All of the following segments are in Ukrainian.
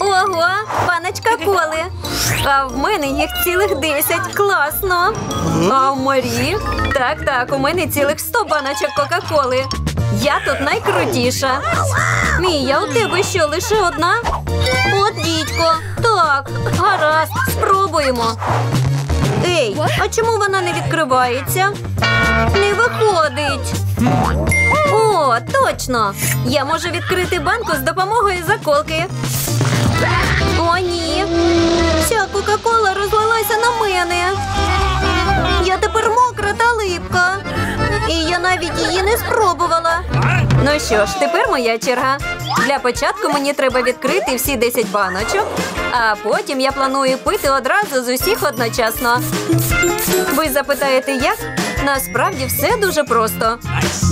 Ого, баночка коли. А в мене їх цілих 10. Класно. А в Марі? Так, так, у мене цілих 100 баночок Кока-Коли. Я тут найкрутіша. Мія, у тебе що, лише одна? От дідько. Так, гаразд, спробуємо. Ей, а чому вона не відкривається? Не виходить. О, точно! Я можу відкрити банку з допомогою заколки. Ця Кока-Кола розлилася на мене. Я тепер мокра та липка. І я навіть її не спробувала. Ну що ж, тепер моя черга. Для початку мені треба відкрити всі 10 баночок, а потім я планую пити одразу з усіх одночасно. Ви запитаєте, як? Насправді все дуже просто.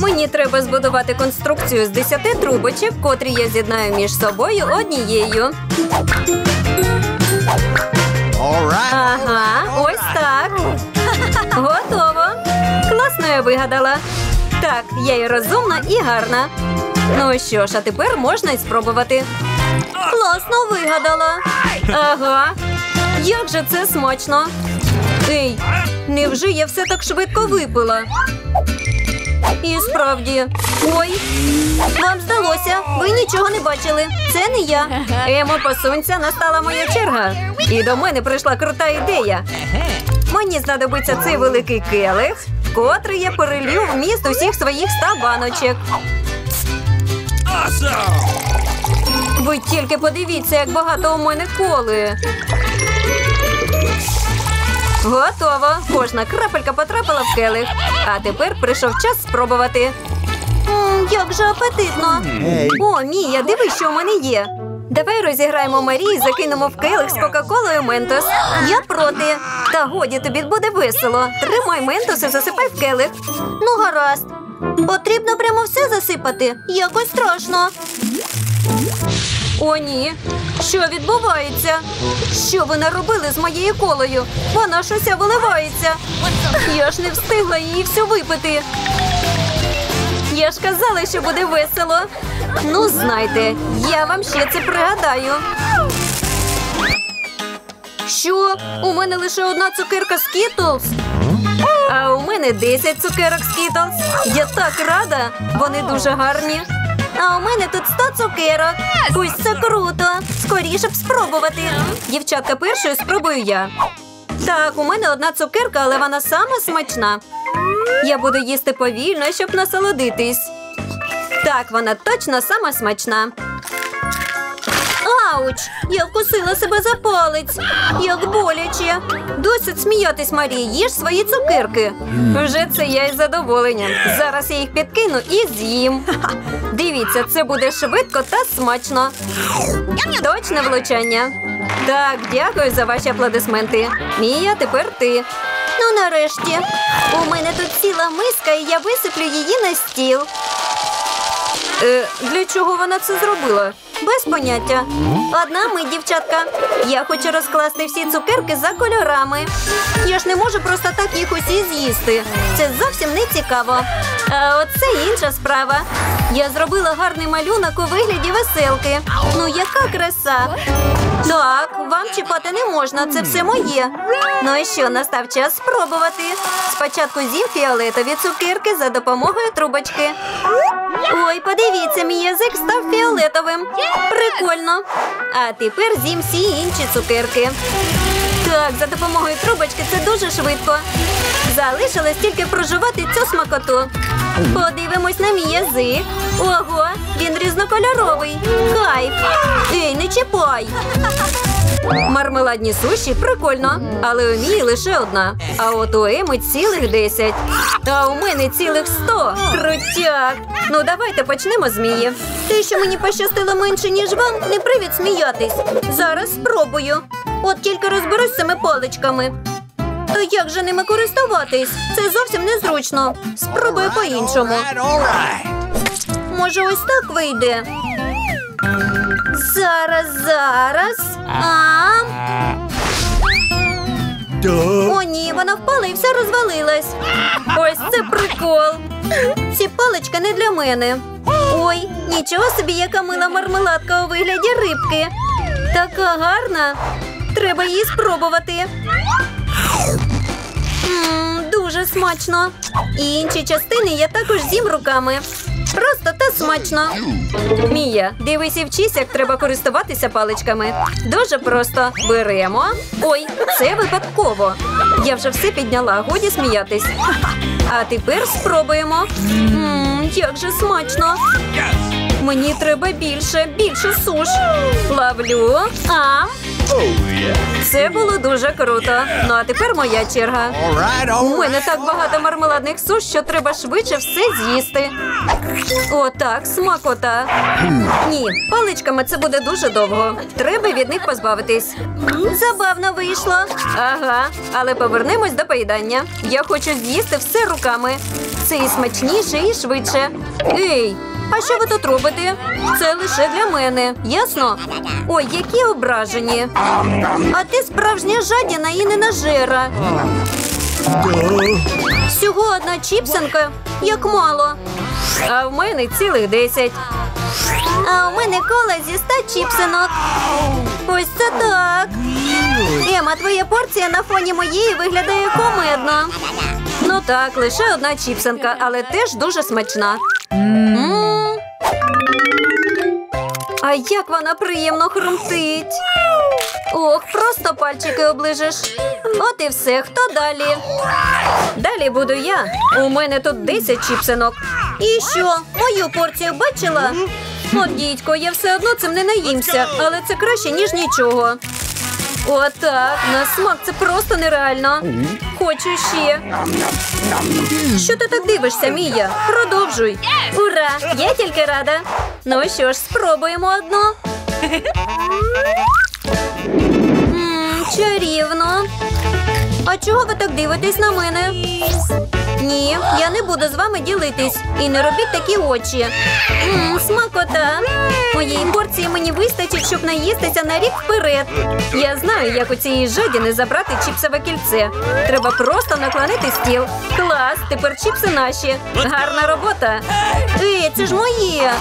Мені треба збудувати конструкцію з 10 трубочок, котрі я з'єднаю між собою однією. Класно вигадала. Так, я і розумна, і гарна. Ну що ж, а тепер можна й спробувати. Класно вигадала. Ага. Як же це смачно. Ей, невже я все так швидко випила? І справді. Ой, вам здалося, ви нічого не бачили. Це не я. Емо, посунься, настала моя черга. І до мене прийшла крута ідея. Мені знадобиться цей великий келих, в котрий я перелью вміст усіх своїх ста баночок. Ви тільки подивіться, як багато у мене коли. Готово. Кожна крапелька потрапила в келих. А тепер прийшов час спробувати. М, як же апетитно. О, Мія, диви, що у мене є. Давай розіграємо Марії і закинемо в келих з Кока-Колою Ментос. Я проти. Та годі тобі буде весело. Тримай Ментос і засипай в келих. Ну, гаразд. Потрібно прямо все засипати. Якось страшно. О, ні. Що відбувається? Що ви наробили з моєю колою? Вона уся виливається. Я ж не встигла її всю випити. Я ж казала, що буде весело. Ну, знайте, я вам ще це пригадаю. Що? У мене лише одна цукерка Skittles? А у мене 10 цукерок Skittles. Я так рада. Вони дуже гарні. А у мене тут 100 цукерок. Ось це круто. Скоріше б спробувати. Дівчатка, першою спробую я. Так, у мене одна цукерка, але вона сама смачна. Я буду їсти повільно, щоб насолодитись. Так, вона точно сама смачна. Ауч! Я вкусила себе за палець. Як боляче. Досить сміятись, Марія, їж свої цукерки. Вже це я із задоволенням. Зараз я їх підкину і з'їм. Дивіться, це буде швидко та смачно. Точне влучання. Так, дякую за ваші аплодисменти. Мія, тепер ти. Ну, нарешті. У мене тут ціла миска, і я висиплю її на стіл. Е, для чого вона це зробила? Без поняття. Одна ми, дівчатка. Я хочу розкласти всі цукерки за кольорами. Я ж не можу просто так їх усі з'їсти. Це зовсім не цікаво. А от це інша справа. Я зробила гарний малюнок у вигляді веселки. Ну, яка краса. Чіпати не можна, це все моє. Ну і що, настав час спробувати. Спочатку з'їм фіолетові цукерки за допомогою трубочки. Ой, подивіться, мій язик став фіолетовим. Прикольно. А тепер з'їм всі інші цукерки. Так, за допомогою трубочки це дуже швидко. Залишилось тільки проживати цю смакоту. Подивимось на мій язик. Ого, він різнокольоровий. Кайф. Ей, не чіпай. Мармеладні суші прикольно, але у мій лише одна. А от у Еми цілих десять. А у мене цілих сто. Крутяк. Ну давайте почнемо з Мії. Те, що мені пощастило менше, ніж вам, не привід сміятись. Зараз спробую. От тільки розберусь з цими паличками. То як же ними користуватись? Це зовсім незручно. Спробую по-іншому. Може, ось так вийде. Зараз, зараз. А? О, ні, вона впала і все розвалилась. Ось це прикол. Ці палички не для мене. Ой, нічого собі, яка мила мармеладка у вигляді рибки. Така гарна. Треба її спробувати. Мм, дуже смачно. І інші частини я також з'їм руками. Просто та смачно. Мія, дивись і вчись, як треба користуватися паличками. Дуже просто беремо. Ой, це випадково. Я вже все підняла, годі сміятись. А тепер спробуємо. Мм, як же смачно. Мені треба більше, більше суш. Ловлю. А. Це було дуже круто. Ну а тепер моя черга. У мене так багато мармеладних суш, що треба швидше все з'їсти. Отак, смакота. Ні, паличками це буде дуже довго. Треба від них позбавитись. Забавно вийшло. Ага, але повернемось до поїдання. Я хочу з'їсти все руками. Це і смачніше, і швидше. Ей, а що ви тут робите? Це лише для мене, ясно? Ой, які ображені. А ти справжня жадіна і ненажера. Всього одна чіпсинка, як мало. А в мене цілих десять. А у мене кола зі ста чіпсинок. Ось це так. Ема, твоя порція на фоні моєї виглядає комедно. Ну так, лише одна чіпсинка, але теж дуже смачна. А як вона приємно хрумтить. Ох, просто пальчики оближеш. От і все. Хто далі? Далі буду я. У мене тут 10 чіпсинок. І що? Мою порцію бачила? От, дідько, я все одно цим не наїмся, але це краще, ніж нічого. Отак, на смак це просто нереально. Хочу ще. Що ти так дивишся, Мія? Продовжуй. Ура! Я тільки рада. Ну що ж, спробуємо одну. Мм, чарівно. А чого ви так дивитесь на мене? Ні, я не буду з вами ділитись. І не робіть такі очі. Мм, смакота. Моєї порції мені вистачить, щоб наїстися на рік вперед. Я знаю, як у цієї жадіни забрати чіпсове кільце. Треба просто наклонити стіл. Клас, тепер чіпси наші. Гарна робота. Ей, це ж моє.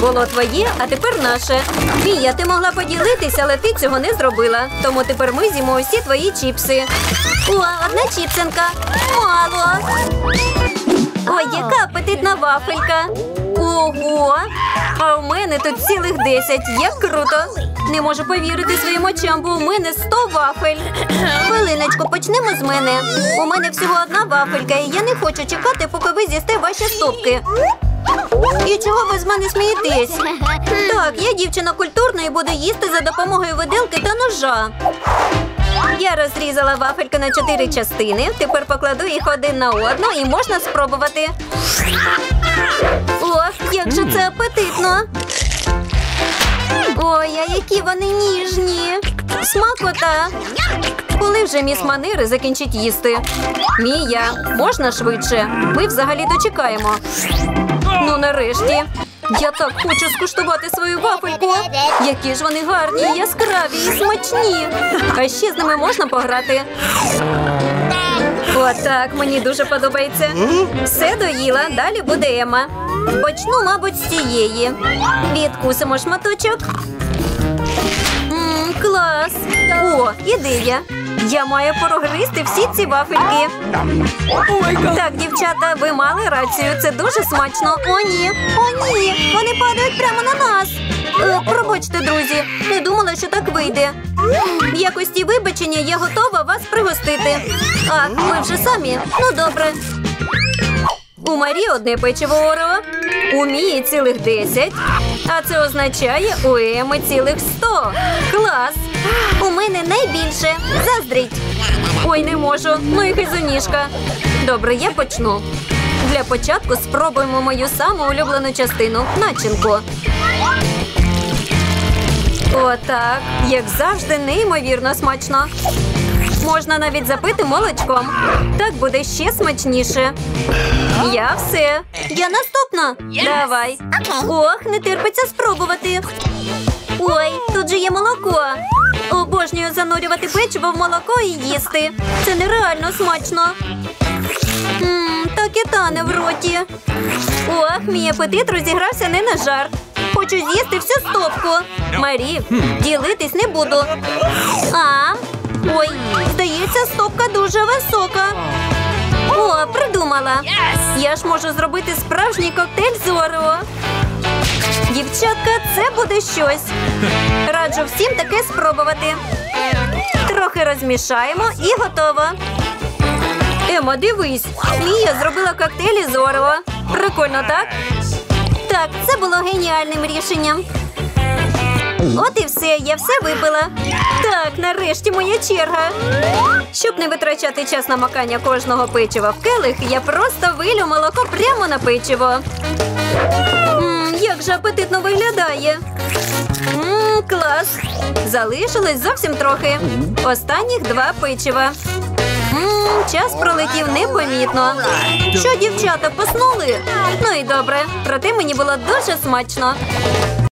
Було твоє, а тепер наше. Мія, ти могла поділитися, але ти цього не зробила. Тому тепер ми з'їмо усі твої чіпси. О, одна чіпсинка. Мало. Ой, яка апетитна вафелька. Ого! А в мене тут цілих 10. Як круто! Не можу повірити своїм очам, бо у мене 100 вафель. Хвилиночку, почнемо з мене. У мене всього одна вафелька, і я не хочу чекати, поки ви з'їсте ваші стопки. І чого ви з мене смієтесь? Так, я дівчина культурна і буду їсти за допомогою виделки та ножа. Я розрізала вафельки на чотири частини. Тепер покладу їх один на одну і можна спробувати. Ох, як же це апетитно. Ой, а які вони ніжні. Смакота. Коли вже міс Манери закінчить їсти? Мія, можна швидше? Ми взагалі дочекаємо. Ну, нарешті. Я так хочу скуштувати свою вафельку. Які ж вони гарні, яскраві і смачні. А ще з ними можна пограти. Отак, мені дуже подобається. Все доїла, далі буде Ема. Почну, мабуть, з цієї. Відкусимо шматочок. Клас. О, ідея. Я маю прогризти всі ці вафельки. Так, дівчата, ви мали рацію. Це дуже смачно. О, ні. О, ні. Вони падають прямо на нас. Е, пробачте, друзі. Не думала, що так вийде. В якості вибачення я готова вас пригостити. А, ви вже самі. Ну, добре. У Марі одне печиво Орео, у Мії цілих 10, а це означає у Еми цілих 100. Мене найбільше. Заздріть. Ой, не можу. Ну і хизуніжка. Добре, я почну. Для початку спробуємо мою саму улюблену частину начинку. Отак, як завжди, неймовірно смачно. Можна навіть запити молочком. Так буде ще смачніше. Я все. Я наступна. Давай. Ох, не терпиться спробувати. Ой, тут же є молоко. Обожнюю занурювати печиво в молоко і їсти. Це нереально смачно. Ммм, так і тане в роті. Ох, мій апетит розігрався не на жарт. Хочу з'їсти всю стопку. Марі, ділитись не буду. А, ой, здається, стопка дуже висока. О, придумала. Я ж можу зробити справжній коктейль з Орео. Дівчатка, це буде щось. Раджу всім таке спробувати. Трохи розмішаємо і готово. Ема, дивись, Мія зробила коктейлі з Орео. Прикольно, так? Так, це було геніальним рішенням. От і все, я все випила. Так, нарешті моя черга. Щоб не витрачати час на макання кожного печива в келих, я просто вилю молоко прямо на печиво. Як же апетитно виглядає. Ммм, клас. Залишилось зовсім трохи. Останніх два печива. Ммм, час пролетів непомітно. Що, дівчата, поснули? Ну і добре, проте мені було дуже смачно.